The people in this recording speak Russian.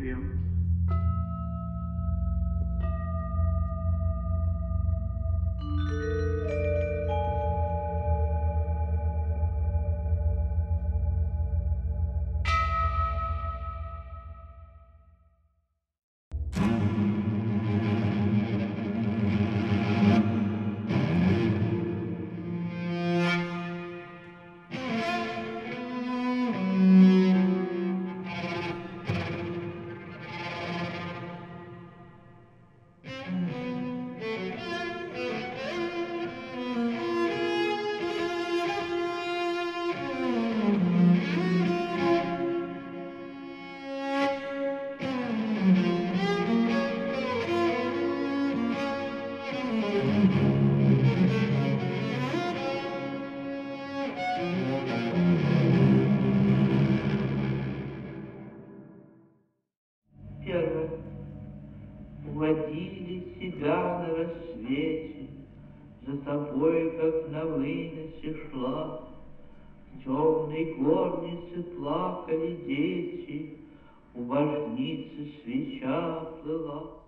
FM Уводили себя на рассвете, За тобой, как на выносе шла. В темной горнице плакали дети, У божницы свеча плыла.